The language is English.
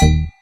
Thank you.